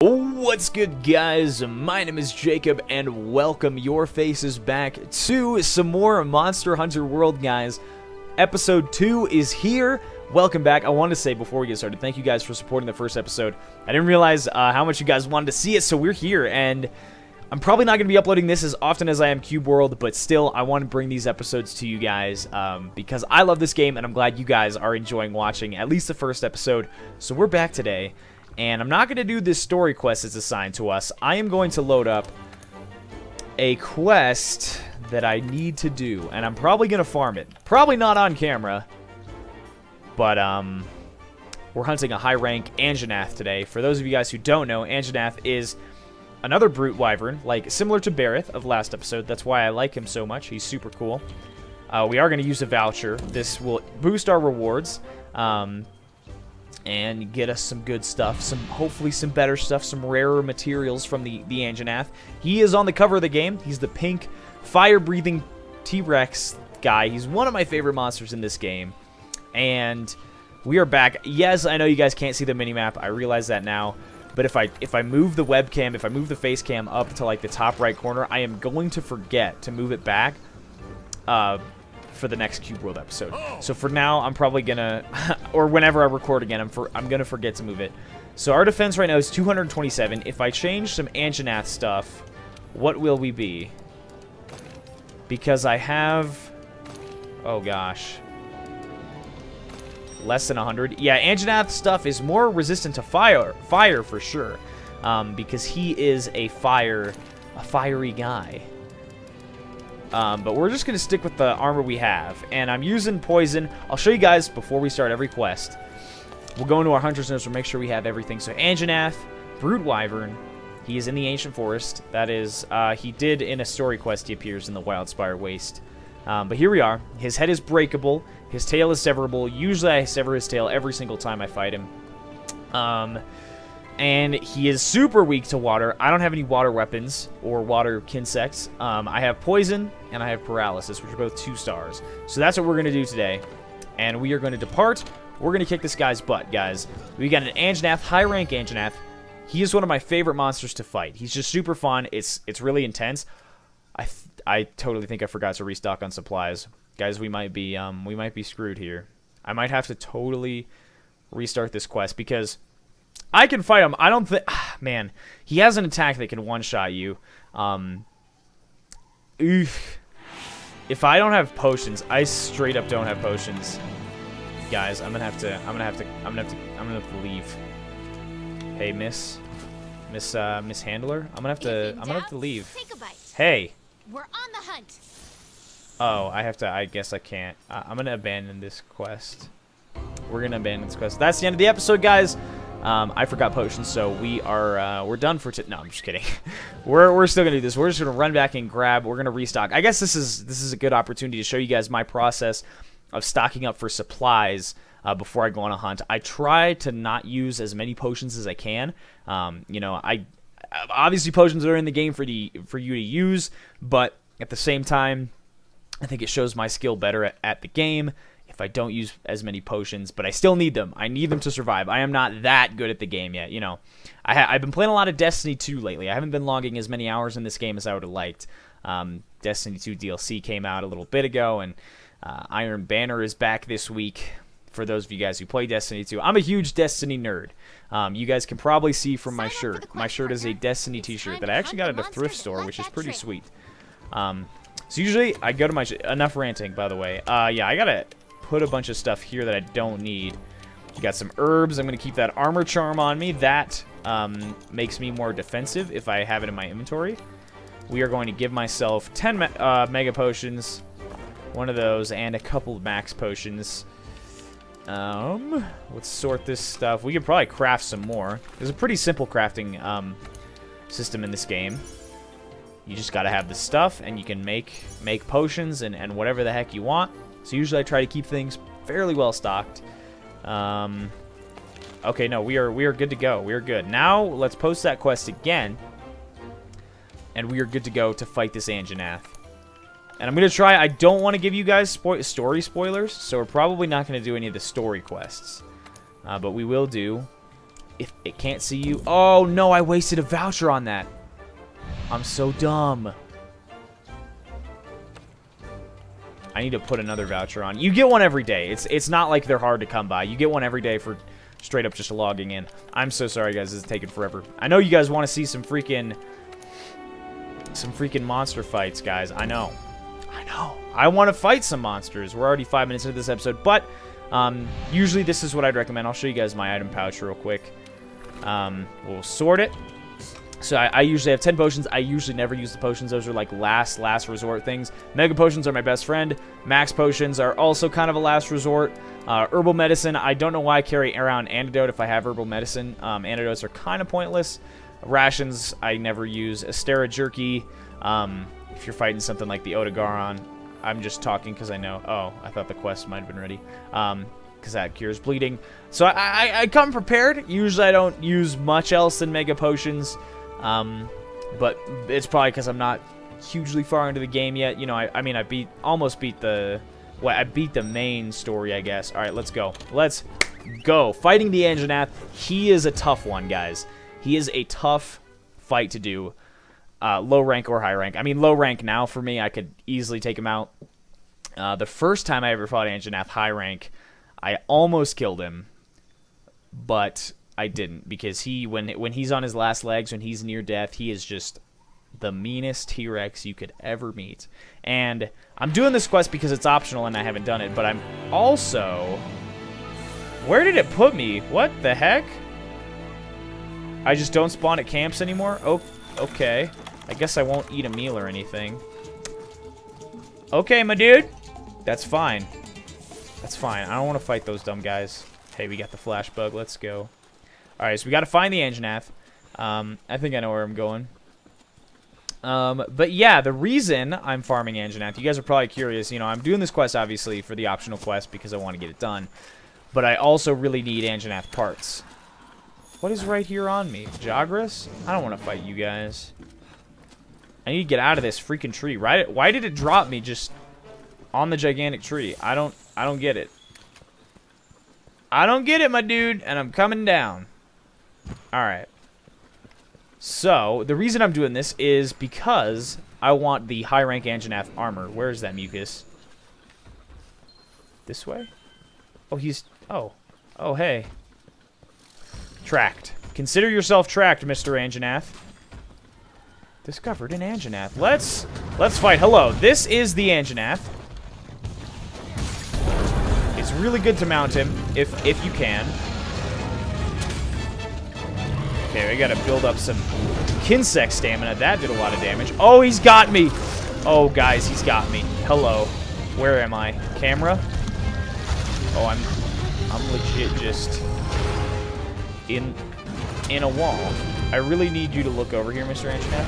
What's good guys, my name is Jacob and welcome your faces back to some more Monster Hunter World guys. Episode 2 is here. Welcome back. I want to say before we get started, thank you guys for supporting the first episode. I didn't realize uh, how much you guys wanted to see it, so we're here and I'm probably not going to be uploading this as often as I am Cube World, but still, I want to bring these episodes to you guys um, because I love this game and I'm glad you guys are enjoying watching at least the first episode. So we're back today and I'm not going to do this story quest that's assigned to us. I am going to load up a quest that I need to do. And I'm probably going to farm it. Probably not on camera. But, um... We're hunting a high-rank Anjanath today. For those of you guys who don't know, Anjanath is another Brute Wyvern, like similar to Barroth of last episode. That's why I like him so much. He's super cool. Uh, we are going to use a voucher. This will boost our rewards. Um, and get us some good stuff, some hopefully some better stuff, some rarer materials from the, the Anjanath. He is on the cover of the game. He's the pink, fire-breathing T-Rex guy. He's one of my favorite monsters in this game. And we are back. Yes, I know you guys can't see the minimap. I realize that now. But if I if I move the webcam, if I move the face cam up to like the top right corner, I am going to forget to move it back. Uh, for the next Cube World episode. So for now, I'm probably gonna, or whenever I record again, I'm for I'm gonna forget to move it. So our defense right now is 227. If I change some Anjanath stuff, what will we be? Because I have, oh gosh, less than 100. Yeah, Anjanath stuff is more resistant to fire, fire for sure, um, because he is a fire, a fiery guy. Um, but we're just going to stick with the armor we have. And I'm using poison. I'll show you guys before we start every quest. We'll go into our Hunter's Notes. We'll make sure we have everything. So Anjanath, Brute Wyvern. He is in the Ancient Forest. That is, uh, he did in a story quest. He appears in the Wildspire Waste. Um, but here we are. His head is breakable. His tail is severable. Usually I sever his tail every single time I fight him. Um, and he is super weak to water. I don't have any water weapons or water kinsects. Um, I have poison and I have paralysis, which are both two stars. So that's what we're going to do today. And we are going to depart. We're going to kick this guy's butt, guys. We got an Anjanath, high-rank Anjanath. He is one of my favorite monsters to fight. He's just super fun. It's it's really intense. I I totally think I forgot to restock on supplies. Guys, we might be um we might be screwed here. I might have to totally restart this quest because I can fight him. I don't think... Man, he has an attack that can one-shot you. Um, oof. If I don't have potions, I straight up don't have potions. Guys, I'm gonna have to... I'm gonna have to... I'm gonna have to... I'm gonna have to leave. Hey, Miss... Miss, uh, Miss Handler? I'm gonna have to... I'm gonna have to leave. Hey! We're on the hunt. Oh, I have to... I guess I can't. Uh, I'm gonna abandon this quest. We're gonna abandon this quest. That's the end of the episode, guys. Um, I forgot potions, so we are uh, we're done for today. No, I'm just kidding. we're we're still gonna do this. We're just gonna run back and grab. We're gonna restock. I guess this is this is a good opportunity to show you guys my process of stocking up for supplies uh, before I go on a hunt. I try to not use as many potions as I can. Um, you know, I obviously potions are in the game for the for you to use, but at the same time, I think it shows my skill better at, at the game if I don't use as many potions, but I still need them. I need them to survive. I am not that good at the game yet. You know, I have been playing a lot of Destiny 2 lately. I haven't been logging as many hours in this game as I would have liked. Um, Destiny 2 DLC came out a little bit ago, and uh, Iron Banner is back this week. For those of you guys who play Destiny 2, I'm a huge Destiny nerd. Um, you guys can probably see from my shirt. My shirt is a Destiny T-shirt that I actually got at a thrift store, which is pretty sweet. Um, so usually I go to my enough ranting, by the way. Uh, yeah, I got a put a bunch of stuff here that I don't need. Got some herbs. I'm going to keep that armor charm on me. That um, makes me more defensive if I have it in my inventory. We are going to give myself 10 me uh, mega potions, one of those, and a couple max potions. Um, let's sort this stuff. We could probably craft some more. There's a pretty simple crafting um, system in this game. You just got to have the stuff, and you can make make potions and, and whatever the heck you want. So usually I try to keep things fairly well stocked. Um, okay, no, we are we are good to go. We are good. Now let's post that quest again, and we are good to go to fight this Anjanath. And I'm gonna try. I don't want to give you guys spo story spoilers, so we're probably not gonna do any of the story quests, uh, but we will do if it can't see you. Oh, no, I wasted a voucher on that. I'm so dumb. I need to put another voucher on. You get one every day. It's it's not like they're hard to come by. You get one every day for straight up just logging in. I'm so sorry, guys. This is taking forever. I know you guys want to see some freaking some freaking monster fights, guys. I know. I know. I want to fight some monsters. We're already five minutes into this episode, but um, usually this is what I'd recommend. I'll show you guys my item pouch real quick. Um, we'll sort it. So I, I, usually have 10 potions. I usually never use the potions. Those are like last, last resort things. Mega potions are my best friend. Max potions are also kind of a last resort. Uh, herbal medicine, I don't know why I carry around antidote if I have herbal medicine. Um, antidotes are kind of pointless. Rations, I never use. Astera jerky, um, if you're fighting something like the Odogaron. I'm just talking because I know. Oh, I thought the quest might have been ready. Um, because that cures bleeding. So I, I, I, come prepared. Usually I don't use much else than Mega Potions. Um, but it's probably because I'm not hugely far into the game yet. You know, I, I mean, I beat almost beat the well, I beat the main story, I guess. All right, let's go. Let's go. Fighting the Anjanath. He is a tough one, guys. He is a tough fight to do. Uh, low rank or high rank. I mean, low rank now for me. I could easily take him out. Uh, the first time I ever fought Anjanath high rank, I almost killed him, but I didn't because he when when he's on his last legs, when he's near death, he is just the meanest T-Rex you could ever meet. And I'm doing this quest because it's optional and I haven't done it, but I'm also... Where did it put me? What the heck? I just don't spawn at camps anymore? Oh, okay. I guess I won't eat a meal or anything. Okay, my dude. That's fine. That's fine. I don't want to fight those dumb guys. Hey, we got the flash bug. Let's go. Alright, so we got to find the Anjanath. Um, I think I know where I'm going. Um, but yeah, the reason I'm farming Anjanath, you guys are probably curious, you know, I'm doing this quest obviously for the optional quest because I want to get it done. But I also really need Anjanath parts. What is right here on me? Jagras? I don't want to fight you guys. I need to get out of this freaking tree. Right? Why did it drop me just on the gigantic tree? I don't I don't get it. I don't get it, my dude, and I'm coming down. Alright. So, the reason I'm doing this is because I want the high rank Anjanath armor. Where is that mucus? This way? Oh, he's... Oh. Oh, hey. Tracked. Consider yourself tracked, Mr. Anjanath. Discovered an Anjanath. Let's... Let's fight. Hello. This is the Anjanath. It's really good to mount him, if, if you can. Okay, we gotta build up some Kinsect stamina. That did a lot of damage. Oh, he's got me! Oh, guys, he's got me. Hello. Where am I? Camera? Oh, I'm... I'm legit just... In... In a wall. I really need you to look over here, Mr. Anjanath.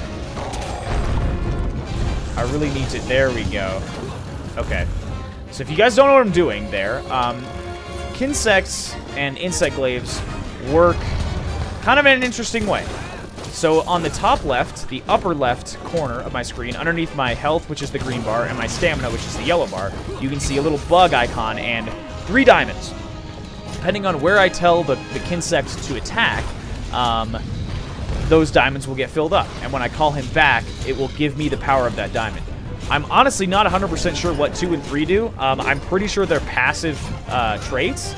I really need to... There we go. Okay. So if you guys don't know what I'm doing there, um... Kinsects and insect glaives work kind of in an interesting way. So on the top left, the upper left corner of my screen, underneath my health, which is the green bar, and my stamina, which is the yellow bar, you can see a little bug icon and three diamonds. Depending on where I tell the, the Kinsect to attack, um, those diamonds will get filled up. And when I call him back, it will give me the power of that diamond. I'm honestly not 100% sure what 2 and 3 do. Um, I'm pretty sure they're passive uh, traits.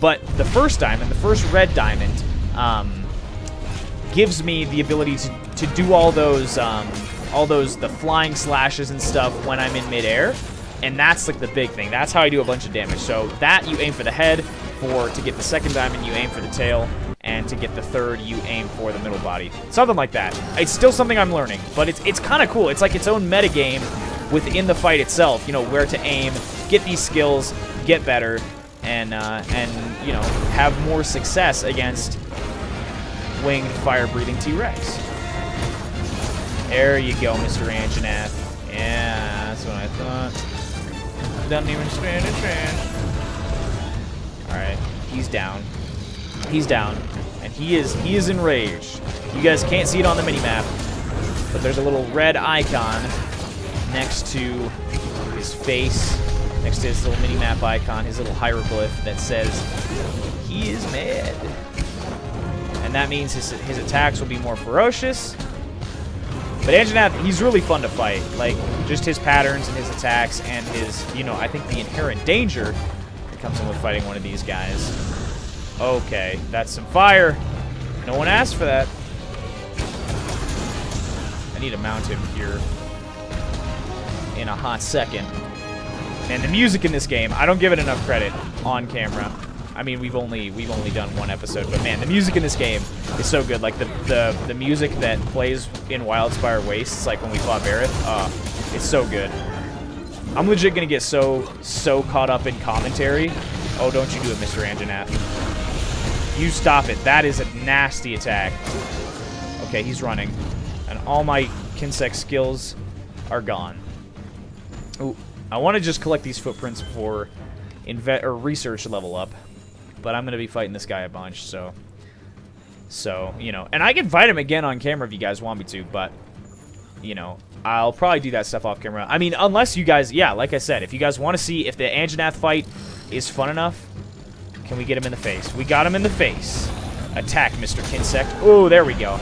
But the first diamond, the first red diamond, um, gives me the ability to, to do all those um, all those the flying slashes and stuff when I'm in midair. And that's like the big thing. That's how I do a bunch of damage. So that you aim for the head. For to get the second diamond, you aim for the tail. And to get the third, you aim for the middle body. Something like that. It's still something I'm learning, but it's it's kind of cool. It's like its own metagame within the fight itself. You know, where to aim, get these skills, get better, and uh, and you know have more success against winged fire-breathing T-Rex. There you go, Mr. Anjanath. Yeah, that's what I thought. Doesn't even stand a chance. Alright, he's down. He's down. And he is he is enraged. You guys can't see it on the mini-map, but there's a little red icon next to his face, next to his little mini-map icon, his little hieroglyph that says, he is mad. That means his, his attacks will be more ferocious. But Anjanath, he's really fun to fight. Like, just his patterns and his attacks and his, you know, I think the inherent danger that comes in with fighting one of these guys. Okay, that's some fire. No one asked for that. I need to mount him here in a hot second. And the music in this game, I don't give it enough credit on camera. I mean, we've only we've only done one episode, but man, the music in this game is so good. Like the the the music that plays in Wildspire Wastes, like when we fought Barroth, uh, it's so good. I'm legit gonna get so so caught up in commentary. Oh, don't you do it, Mr. Anjanath. You stop it. That is a nasty attack. Okay, he's running. And all my Kinsect skills are gone. Ooh, I want to just collect these footprints for inve or research level up but I'm going to be fighting this guy a bunch, so... So, you know, and I can fight him again on camera if you guys want me to, but, you know, I'll probably do that stuff off camera. I mean, unless you guys, yeah, like I said, if you guys want to see if the Anjanath fight is fun enough, can we get him in the face? We got him in the face. Attack, Mr. Kinsect. Oh, there we go.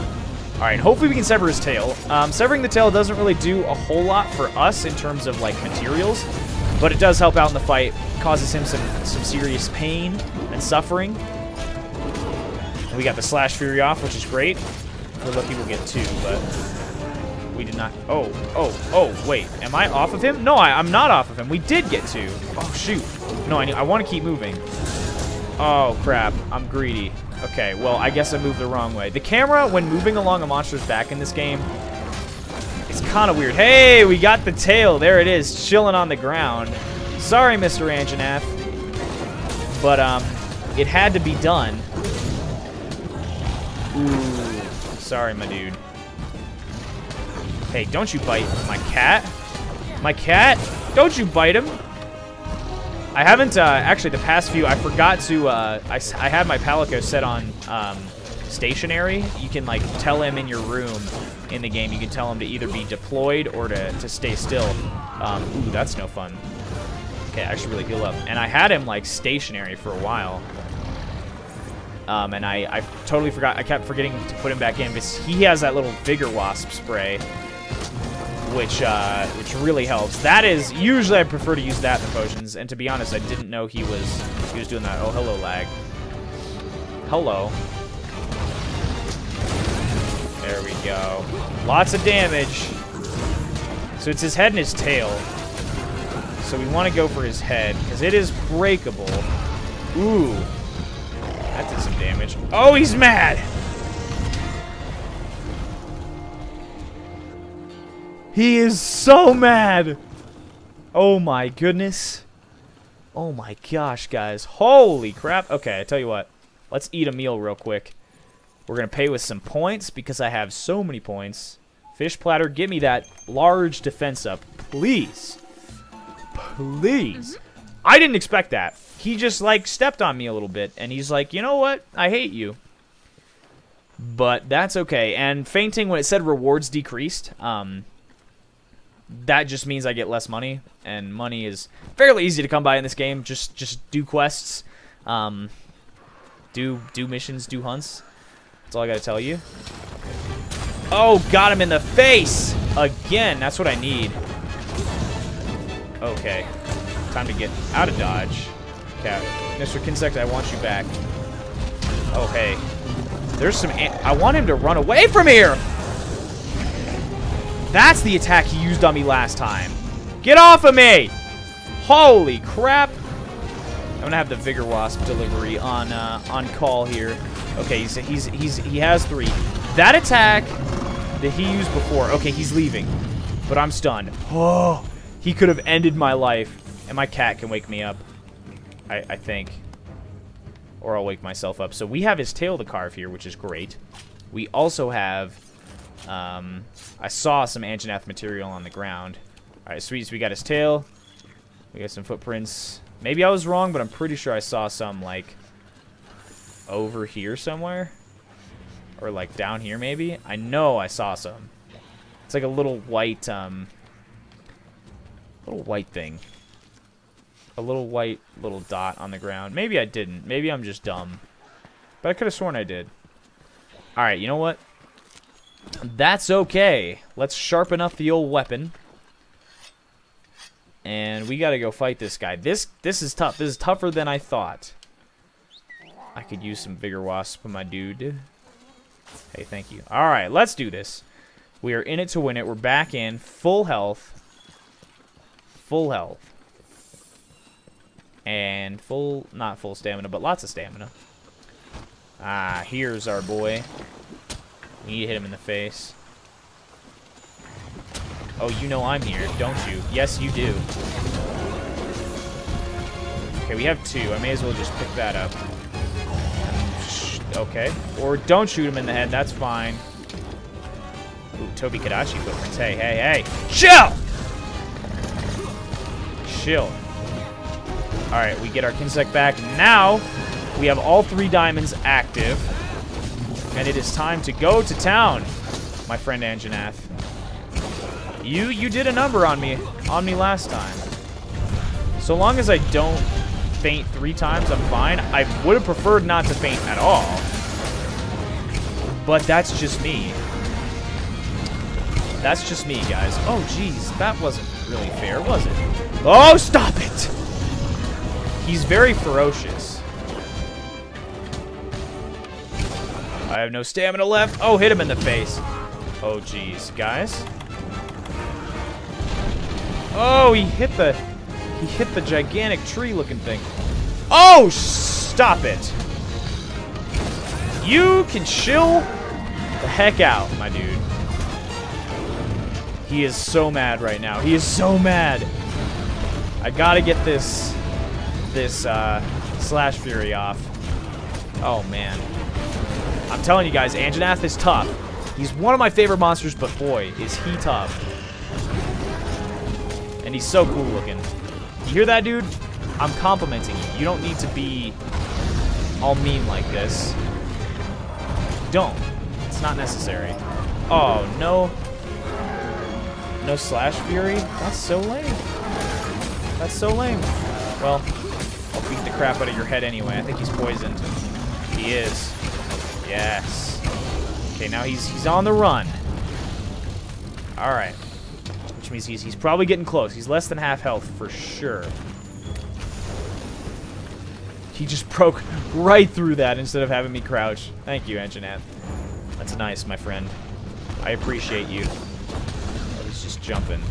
All right, hopefully we can sever his tail. Um, severing the tail doesn't really do a whole lot for us in terms of, like, materials, but it does help out in the fight causes him some, some serious pain and suffering. And we got the Slash Fury off, which is great. We're lucky, we'll get two, but we did not. Oh, oh, oh, wait. Am I off of him? No, I, am not off of him. We did get two. Oh, shoot. No, I, I want to keep moving. Oh, crap. I'm greedy. Okay, well, I guess I moved the wrong way. The camera, when moving along a monster's back in this game, kind of weird. Hey, we got the tail. There it is, chilling on the ground. Sorry, Mr. Anjanath. But, um, it had to be done. Ooh. Sorry, my dude. Hey, don't you bite my cat. My cat? Don't you bite him. I haven't, uh, actually, the past few, I forgot to, uh, I, I had my Palico set on, um, stationary. You can, like, tell him in your room in the game, you can tell him to either be deployed or to, to stay still. Um, ooh, that's no fun. Okay, I should really heal up. And I had him, like, stationary for a while. Um, and I, I totally forgot. I kept forgetting to put him back in because he has that little Vigor Wasp spray, which uh, which really helps. That is usually I prefer to use that in the potions. And to be honest, I didn't know he was he was doing that. Oh, hello, lag. Hello. There we go. Lots of damage. So it's his head and his tail so we want to go for his head, because it is breakable. Ooh. That did some damage. Oh, he's mad! He is so mad! Oh my goodness. Oh my gosh, guys. Holy crap. Okay, I tell you what. Let's eat a meal real quick. We're going to pay with some points because I have so many points. Fish platter, give me that large defense up, please please. I didn't expect that. He just, like, stepped on me a little bit, and he's like, you know what? I hate you. But that's okay. And fainting, when it said rewards decreased, um, that just means I get less money, and money is fairly easy to come by in this game. Just just do quests, um, do do missions, do hunts. That's all I gotta tell you. Oh, got him in the face! Again, that's what I need. Okay. Time to get out of dodge. Okay. Mr. Kinsect, I want you back. Oh, hey. There's some... I want him to run away from here! That's the attack he used on me last time. Get off of me! Holy crap! I'm gonna have the Vigor Wasp delivery on uh, on call here. Okay, he's, he's he's he has three. That attack that he used before. Okay, he's leaving, but I'm stunned. Oh, he could have ended my life. And my cat can wake me up. I, I think. Or I'll wake myself up. So we have his tail to carve here, which is great. We also have... Um, I saw some Anjanath material on the ground. Alright, sweet. So we got his tail. We got some footprints. Maybe I was wrong, but I'm pretty sure I saw some, like, over here somewhere. Or, like, down here, maybe. I know I saw some. It's like a little white, um, Little white thing. A little white little dot on the ground. Maybe I didn't. Maybe I'm just dumb. But I could have sworn I did. Alright, you know what? That's okay. Let's sharpen up the old weapon. And we gotta go fight this guy. This this is tough. This is tougher than I thought. I could use some Vigor Wasp, my dude. Hey, thank you. Alright, let's do this. We are in it to win it. We're back in. Full health. Full health. And full, not full stamina, but lots of stamina. Ah, here's our boy. We need to hit him in the face. Oh, you know I'm here, don't you? Yes, you do. Okay, we have two. I may as well just pick that up. Okay. Or don't shoot him in the head. That's fine. Ooh, Tobi-Kadachi footprints. Hey, hey, hey. Chill! Chill. Alright, we get our Kinsect back. Now, we have all three diamonds active. And it is time to go to town, my friend Anjanath. You you did a number on me on me last time. So long as I don't faint three times, I'm fine. I would have preferred not to faint at all. But that's just me. That's just me, guys. Oh, jeez. That wasn't really fair, was it? Oh, stop it! He's very ferocious. I have no stamina left. Oh, hit him in the face. Oh, jeez. Guys? Oh, he hit the... He hit the gigantic tree-looking thing. Oh, stop it. You can chill the heck out, my dude. He is so mad right now. He is so mad. I gotta get this, this, uh, Slash Fury off. Oh, man. I'm telling you guys, Anjanath is tough. He's one of my favorite monsters, but boy, is he tough. And he's so cool looking. You hear that, dude? I'm complimenting you. You don't need to be all mean like this. Don't. It's not necessary. Oh, no. No Slash Fury? That's so lame. That's so lame. Well, I'll beat the crap out of your head anyway. I think he's poisoned. He is. Yes. Okay, now he's he's on the run. All right. Means he's he's probably getting close. He's less than half health for sure. He just broke right through that instead of having me crouch. Thank you, Anjanath. That's nice, my friend. I appreciate you. He's just jumping.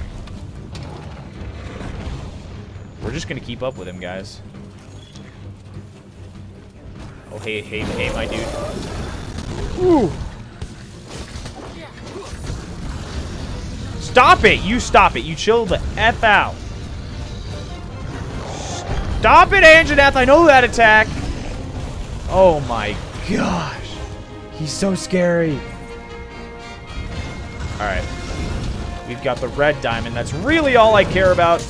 We're just gonna keep up with him, guys. Oh, hey, hey, hey, my dude. Ooh. Stop it! You stop it. You chill the F out. Stop it, Anjanath. I know that attack. Oh my gosh. He's so scary. Alright. We've got the red diamond. That's really all I care about.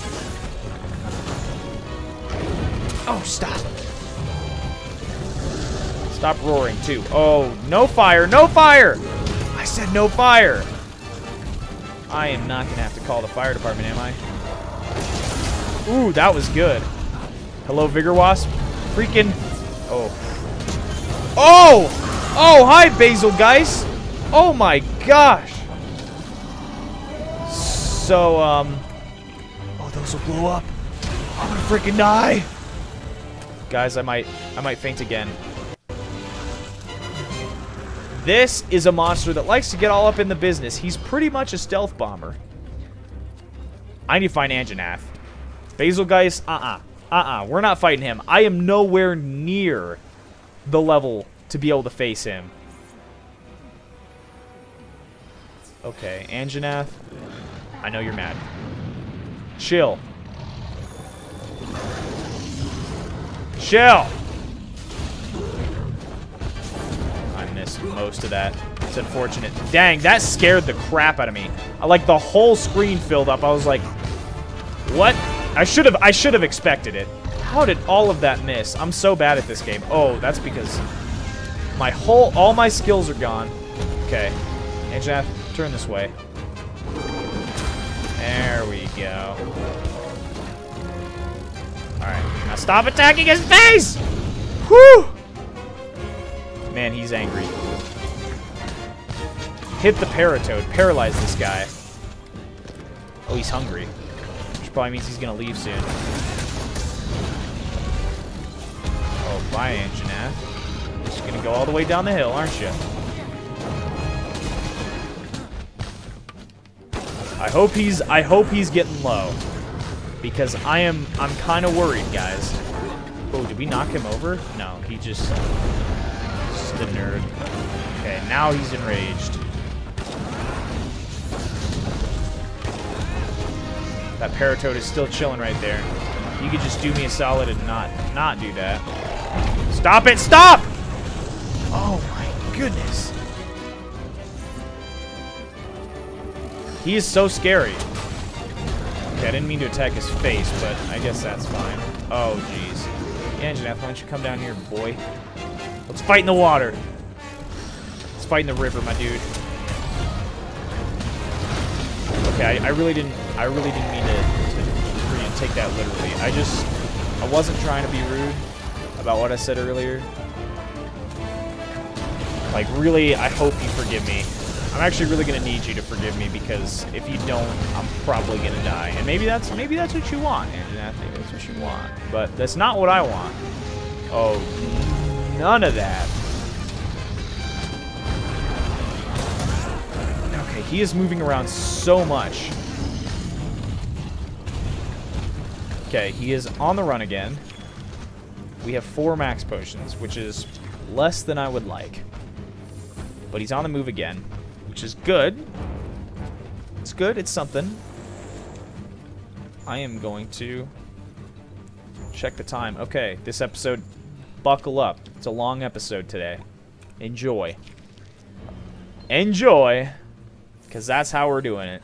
Oh, stop. Stop roaring, too. Oh, no fire. No fire! I said no fire. I am not going to have to call the fire department, am I? Ooh, that was good. Hello, Vigor Wasp. Freaking... Oh. Oh! Oh, hi, Bazelgeuse. Oh, my gosh. So, um... Oh, those will blow up. I'm gonna freaking die. Guys, I might... I might faint again. This is a monster that likes to get all up in the business. He's pretty much a stealth bomber. I need to find Anjanath. Bazelgeuse, uh-uh. Uh-uh. We're not fighting him. I am nowhere near the level to be able to face him. Okay, Anjanath. I know you're mad. Chill. Chill! Missed most of that. It's unfortunate. Dang, that scared the crap out of me. I, like, the whole screen filled up. I was like, what? I should have I should have expected it. How did all of that miss? I'm so bad at this game. Oh, that's because my whole, all my skills are gone. Okay. Jeff, turn this way. There we go. Alright, now stop attacking his face! Whew! Man, he's angry. hit the Paratoad, paralyze this guy. Oh, he's hungry. Which probably means he's going to leave soon. Oh, bye, Anjanath. Just going to go all the way down the hill, aren't you? I hope he's I hope he's getting low. Because I am I'm kind of worried, guys. Oh, did we knock him over? No, he just a nerd. Okay, now he's enraged. That Paratoad is still chilling right there. You could just do me a solid and not not do that. Stop it! Stop! Oh my goodness. He is so scary. Okay, I didn't mean to attack his face, but I guess that's fine. Oh, jeez. Anjanath, why don't you come down here, boy? Let's fight in the water. Let's fight in the river, my dude. Okay, I, I really didn't. I really didn't mean to, to, to take that literally. I just, I wasn't trying to be rude about what I said earlier. Like, really, I hope you forgive me. I'm actually really gonna need you to forgive me because if you don't, I'm probably gonna die. And maybe that's maybe that's what you want, Anjanath. Maybe that's what you want. But that's not what I want. Oh, none of that. Okay, he is moving around so much. Okay, he is on the run again. We have four max potions, which is less than I would like. But he's on the move again, which is good. It's good, it's something. I am going to check the time. Okay, this episode, buckle up. It's a long episode today. Enjoy. Enjoy, because that's how we're doing it.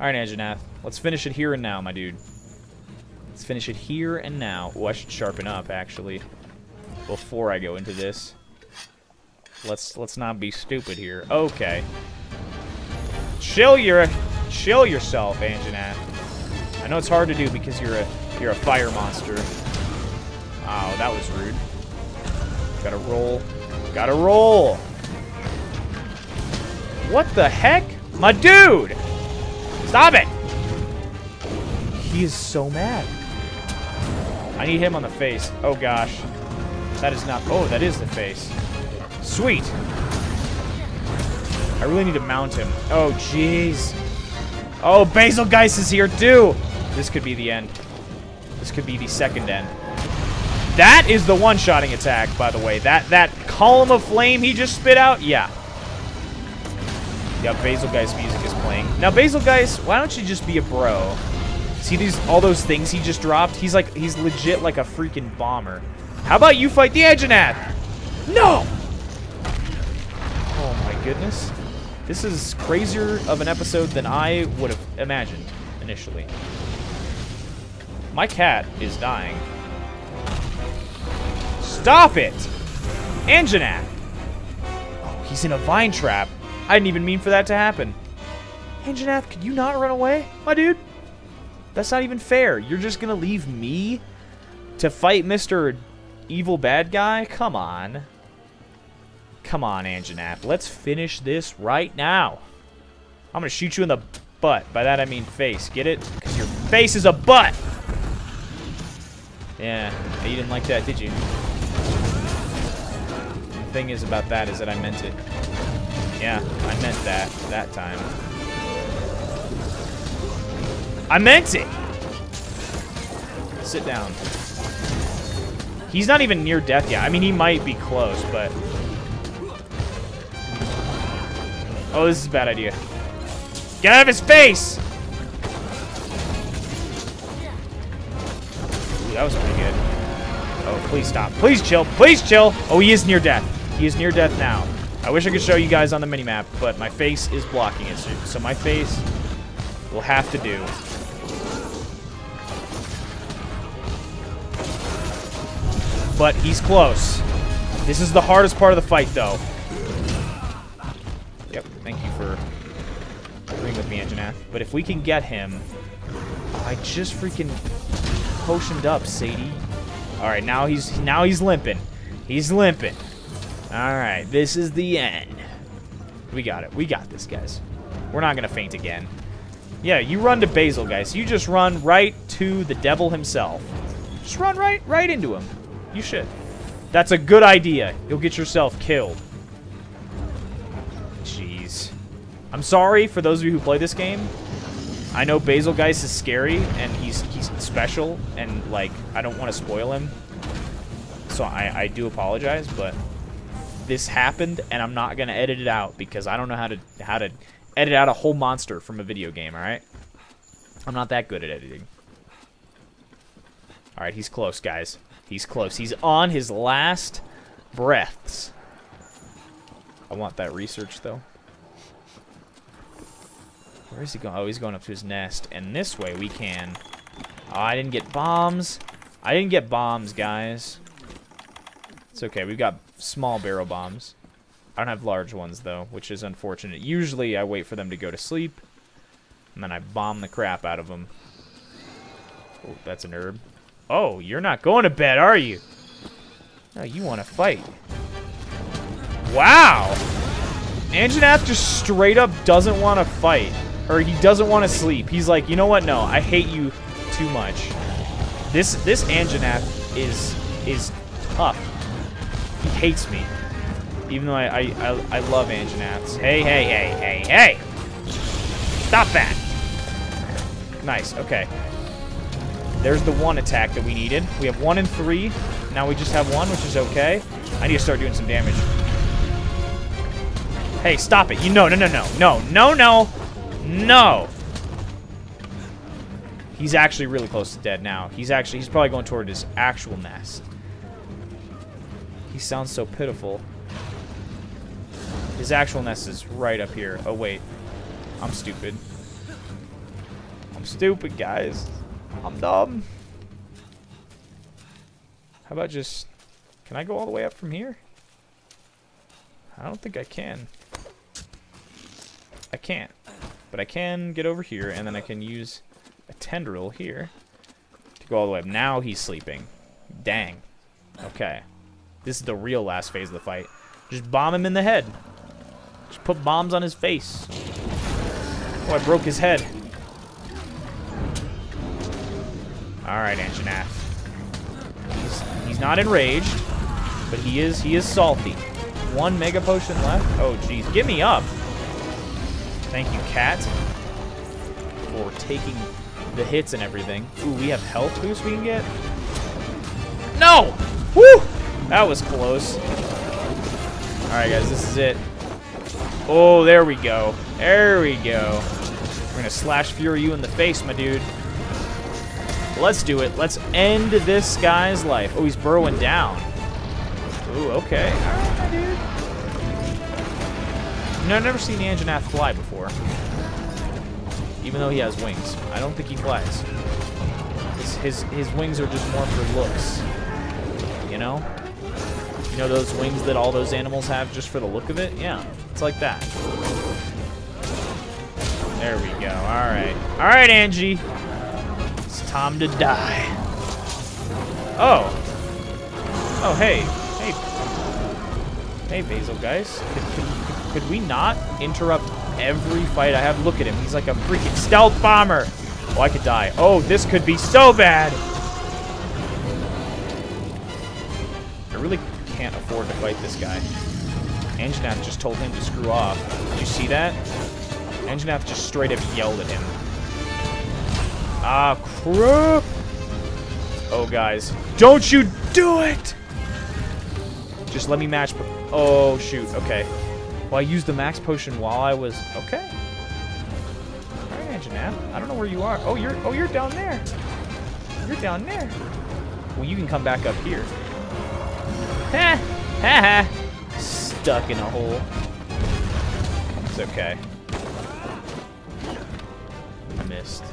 Alright, Anjanath. Let's finish it here and now, my dude. Let's finish it here and now. Oh, I should sharpen up, actually, before I go into this. Let's let's not be stupid here. Okay. Chill your chill yourself, Anjanath. I know it's hard to do because you're a you're a fire monster. Oh, that was rude. Gotta roll. Gotta roll. What the heck? My dude! Stop it! He is so mad. I need him on the face. Oh, gosh. That is not... Oh, that is the face. Sweet. I really need to mount him. Oh, jeez. Oh, Bazelgeuse is here, too! This could be the end. This could be the second end. That is the one-shotting attack, by the way. That that column of flame he just spit out? Yeah. Yeah, Bazelgeuse music is playing. Now, Bazelgeuse, why don't you just be a bro? See these all those things he just dropped? He's like he's legit like a freaking bomber. How about you fight the Anjanath? No! Oh my goodness. This is crazier of an episode than I would have imagined initially. My cat is dying. Stop it! Anjanath! Oh, he's in a vine trap. I didn't even mean for that to happen. Anjanath, could you not run away, my dude? That's not even fair. You're just gonna leave me to fight Mr. Evil Bad Guy? Come on. Come on, Anjanath. Let's finish this right now. I'm gonna shoot you in the butt. By that I mean face. Get it? Because your face is a butt! Yeah, you didn't like that, did you? Thing is about that is that I meant it. Yeah, I meant that that time. I meant it! Sit down. He's not even near death yet. I mean, he might be close, but... Oh, this is a bad idea. Get out of his face! Ooh, that was pretty good. Oh, please stop. Please chill. Please chill. Oh, he is near death. He is near death now. I wish I could show you guys on the minimap, but my face is blocking it. So my face will have to do. But he's close. This is the hardest part of the fight, though. Yep, thank you for agreeing with me, Anjanath. But if we can get him... I just freaking potioned up, Sadie. Alright, now he's now he's limping. He's limping. Alright, this is the end. We got it. We got this, guys. We're not going to faint again. Yeah, you run to Bazelgeuse. You just run right to the devil himself. Just run right, right into him. You should. That's a good idea. You'll get yourself killed. Jeez. I'm sorry for those of you who play this game. I know Bazelgeuse is scary, and he's he's special, and, like, I don't want to spoil him. So I, I do apologize, but this happened, and I'm not to edit it out, because I don't know how to how to edit out a whole monster from a video game, alright? I'm not that good at editing. Alright, he's close, guys. He's close. He's on his last breaths. I want that research, though. Where is he going? Oh, he's going up to his nest. And this way we can... Oh, I didn't get bombs. I didn't get bombs, guys. It's okay. We've got small barrel bombs. I don't have large ones, though, which is unfortunate. Usually I wait for them to go to sleep, and then I bomb the crap out of them. Oh, that's an herb. Oh, you're not going to bed, are you? No, you want to fight. Wow! Anjanath just straight up doesn't want to fight. Or he doesn't want to sleep. He's like, you know what? No, I hate you too much. This this Anjanath is is tough. He hates me. Even though I I, I, I love Anjanaths. Hey, hey, hey, hey, hey! Stop that! Nice, okay. There's the one attack that we needed. We have one and three. Now we just have one, which is okay. I need to start doing some damage. Hey, stop it. You know, no, no, no. No, no, no. No. He's actually really close to dead now. He's actually, he's probably going toward his actual nest. He sounds so pitiful. His actual nest is right up here. Oh, wait. I'm stupid. I'm stupid, guys. I'm dumb. How about just... Can I go all the way up from here? I don't think I can. I can't. But I can get over here, and then I can use a tendril here to go all the way up. Now he's sleeping. Dang. Okay. This is the real last phase of the fight. Just bomb him in the head. Just put bombs on his face. Oh, I broke his head. Alright, Anjanath. He's, he's not enraged, but he is he is salty. One Mega Potion left. Oh, jeez. Give me up. Thank you, Cat, for taking the hits and everything. Ooh, we have health boost we can get. No! Woo! That was close. Alright, guys, this is it. Oh, there we go. There we go. We're to slash Fury you in the face, my dude. Let's do it. Let's end this guy's life. Oh, he's burrowing down. Ooh, okay. Alright, my dude. You know, I've never seen Anjanath fly before. Even though he has wings. I don't think he flies. His, his, his wings are just more for looks. You know? You know those wings that all those animals have just for the look of it? Yeah, it's like that. There we go. Alright. Alright, Angie It's time to die. Oh. Oh, hey. Hey. Hey, Bazelgeuse. Could, could, could we not interrupt every fight I have? Look at him. He's like a freaking stealth bomber. Oh, I could die. Oh, this could be so bad. I really can't afford to fight this guy. Anjanath just told him to screw off. Did you see that? Anjanath just straight up yelled at him. Ah, crap! Oh, guys. Don't you do it! Just let me match... Oh, shoot. Okay. Well, I used the max potion while I was... Okay. Alright, Anjanath. I don't know where you are. Oh, you're... Oh, you're down there. You're down there. Well, you can come back up here. Ha! Ha ha! Stuck in a hole. It's okay. I missed.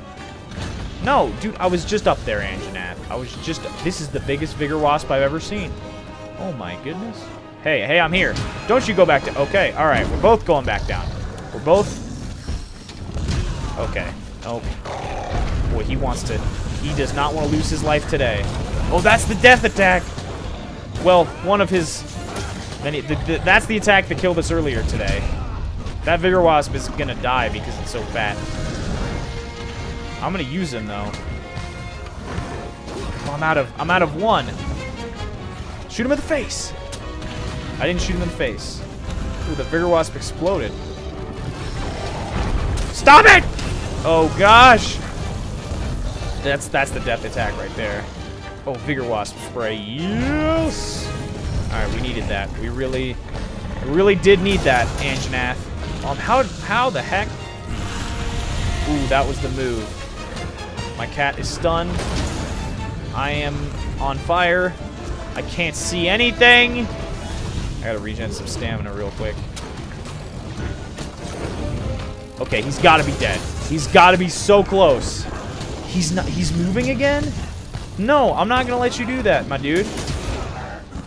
No, dude, I was just up there, Anjanath. I was just... This is the biggest Vigor Wasp I've ever seen. Oh, my goodness. Hey, hey, I'm here. Don't you go back to... Okay, all right. We're both going back down. We're both... Okay. Oh. Boy, he wants to... He does not want to lose his life today. Oh, that's the death attack! Well, one of his... Many, the, the, that's the attack that killed us earlier today. That Vigor Wasp is gonna die because it's so fat. I'm gonna use him though. I'm out of I'm out of one. Shoot him in the face. I didn't shoot him in the face. Ooh, the Vigor Wasp exploded. Stop it! Oh gosh! That's that's the death attack right there. Oh, Vigor Wasp spray. Yes! Alright, we needed that. We really really did need that, Anjanath. Um, how how the heck? Ooh, that was the move. My cat is stunned. I am on fire. I can't see anything. I gotta regen some stamina real quick. Okay, he's gotta be dead. He's gotta be so close. He's not- he's moving again? No, I'm not gonna let you do that, my dude.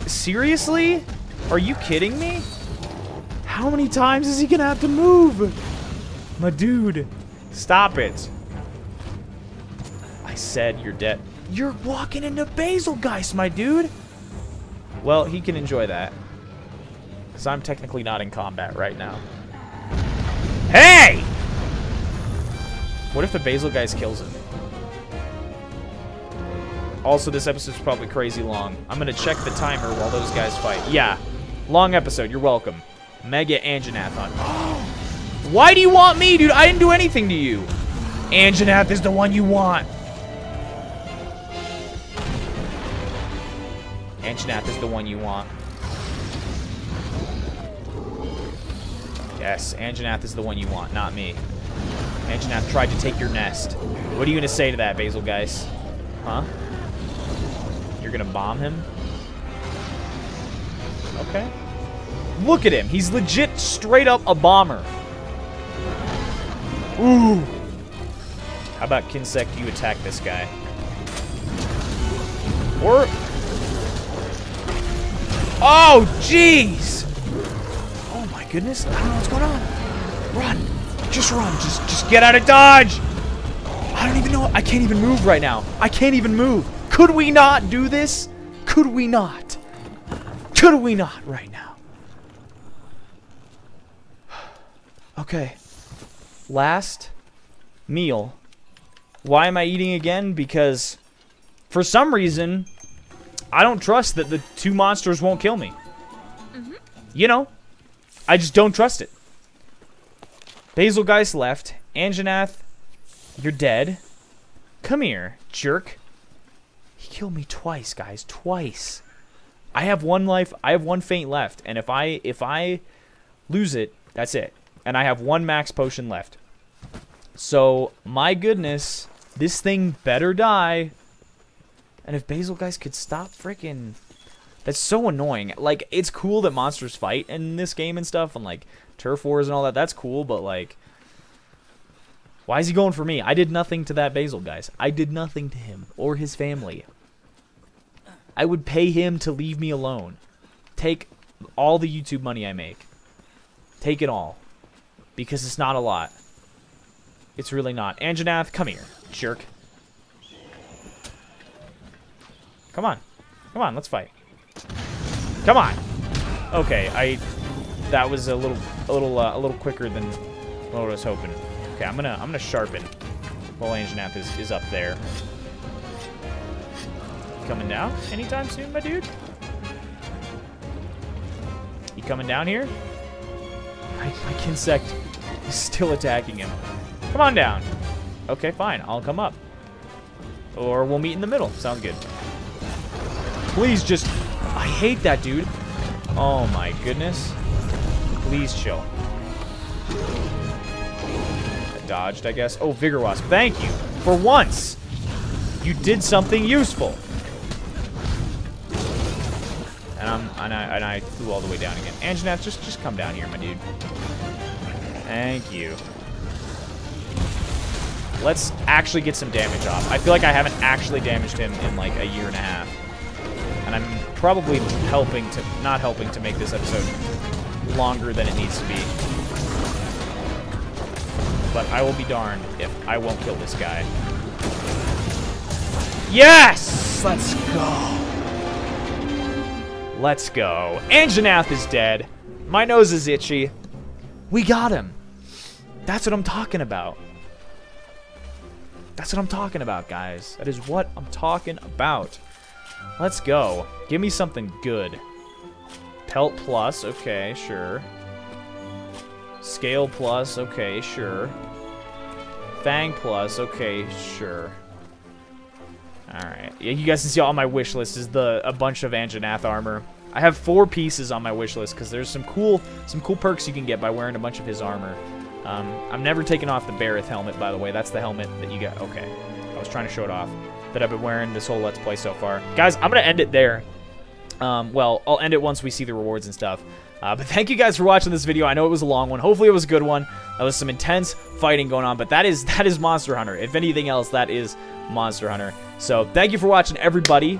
Seriously? Are you kidding me? How many times is he gonna have to move? My dude, stop it. I said you're dead. You're walking into basil Bazelgeuse, my dude. Well, he can enjoy that. Because I'm technically not in combat right now. Hey! What if the Bazelgeuse kills him? Also, this episode's probably crazy long. I'm going to check the timer while those guys fight. Yeah, long episode. You're welcome. Mega Anjanath on. Why do you want me, dude? I didn't do anything to you. Anjanath is the one you want. Anjanath is the one you want. Yes, Anjanath is the one you want, not me. Anjanath tried to take your nest. What are you going to say to that, Bazelgeuse? Huh? You're to bomb him? Okay. Look at him. He's legit straight up a bomber. Ooh. How about Kinsect, you attack this guy? Or... Oh, jeez! Oh my goodness, I don't know what's going on. Run. Just run. Just just get out of dodge. I don't even know. I can't even move right now. I can't even move. Could we not do this? Could we not? Could we not right now? Okay. Last meal. Why am I eating again? Because for some reason, I don't trust that the two monsters won't kill me. Mm-hmm. You know, I just don't trust it. Bazelgeuse left. Anjanath, you're dead. Come here, jerk. He killed me twice, guys. Twice. I have one life. I have one faint left, and if I if I lose it, that's it. And I have one max potion left. So my goodness, this thing better die. And if Bazelgeuse could stop freaking that's so annoying. Like, it's cool that monsters fight in this game and stuff, and like turf wars and all that. That's cool, but like, why is he going for me? I did nothing to that Basil, guys. I did nothing to him or his family. I would pay him to leave me alone. Take all the YouTube money I make. Take it all. Because it's not a lot. It's really not. Anjanath, come here, jerk. Come on. Come on, let's fight. Come on. Okay, I that was a little a little uh, a little quicker than what I was hoping. Okay, I'm gonna I'm gonna sharpen while Anjanath is, is up there. Coming down anytime soon, my dude? You coming down here? My, my Kinsect is still attacking him. Come on down. Okay, fine. I'll come up. Or we'll meet in the middle. Sounds good. Please just... I hate that, dude. Oh, my goodness. Please chill. I dodged, I guess. Oh, Vigor Wasp. Thank you. For once, you did something useful. And, I'm, and, I, and I flew all the way down again. Anjanath, just, just come down here, my dude. Thank you. Let's actually get some damage off. I feel like I haven't actually damaged him in like a year and a half. And I'm probably helping to, not helping to make this episode longer than it needs to be. But I will be darned if I won't kill this guy. Yes! Let's go. Let's go. Anjanath is dead. My nose is itchy. We got him. That's what I'm talking about. That's what I'm talking about, guys. That is what I'm talking about. Let's go. Give me something good. Pelt plus, okay, sure. Scale plus, okay, sure. Fang plus, okay, sure. Alright. Yeah, you guys can see all my wish list is the a bunch of Anjanath armor. I have four pieces on my wish list because there's some cool some cool perks you can get by wearing a bunch of his armor. Um, I'm never taking off the Barroth helmet, by the way. That's the helmet that you got. Okay. I was trying to show it off. That I've been wearing this whole Let's Play so far. Guys, I'm going to end it there. Um, well, I'll end it once we see the rewards and stuff. Uh, but thank you guys for watching this video. I know it was a long one. Hopefully it was a good one. That was some intense fighting going on. But that is that is Monster Hunter. If anything else, that is Monster Hunter. So thank you for watching, everybody.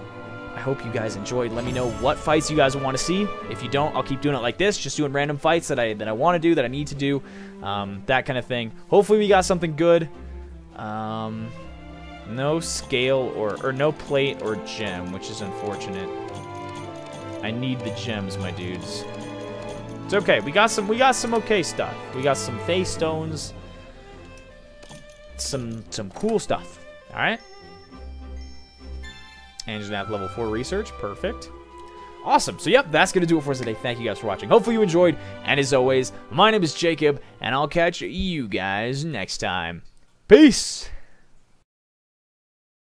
I hope you guys enjoyed. Let me know what fights you guys want to see. If you don't, I'll keep doing it like this, just doing random fights that I that I want to do, that I need to do, um, that kind of thing. Hopefully we got something good. Um, no scale or or no plate or gem, which is unfortunate. I need the gems, my dudes. It's okay. We got some we got some okay stuff. We got some face stones. Some some cool stuff. All right. Anjanath level 4 research. Perfect. Awesome. So, yep, that's going to do it for us today. Thank you guys for watching. Hopefully you enjoyed. And as always, my name is Jacob, and I'll catch you guys next time. Peace!